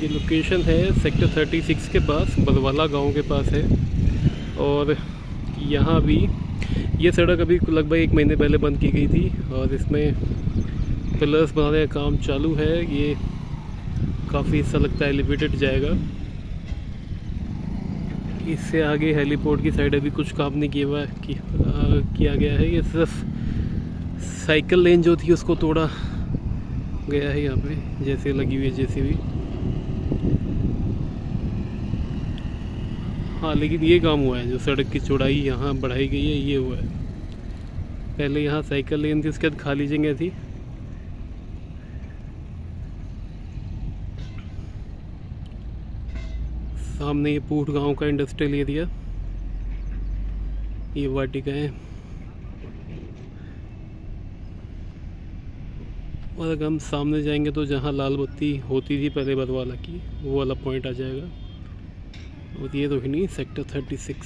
ये लोकेशन है सेक्टर 36 के पास बलवाला गाँव के पास है। और यहाँ भी ये सड़क अभी लगभग एक महीने पहले बंद की गई थी और इसमें पिलर्स बनाने का काम चालू है। ये काफ़ी हिस्सा लगता है एलिवेटेड जाएगा। इससे आगे हेलीपोर्ट की साइड अभी कुछ काम नहीं किया हुआ कि, किया गया है। ये सिर्फ़ साइकिल लेन जो थी उसको तोड़ा गया है यहाँ पे जैसे लगी हुई है जैसे भी। हाँ लेकिन ये काम हुआ है, जो सड़क की चौड़ाई यहाँ बढ़ाई गई है, ये हुआ है। पहले यहाँ साइकिल लेन थी, उसके बाद खाली जगह थी। सामने ये पूट गाँव का इंडस्ट्रियल एरिया ये वाटिका है। और अगर हम सामने जाएँगे तो जहाँ लाल बत्ती होती थी, पहले बदवाला की वो वाला पॉइंट आ जाएगा। और ये रोहिणी सेक्टर 36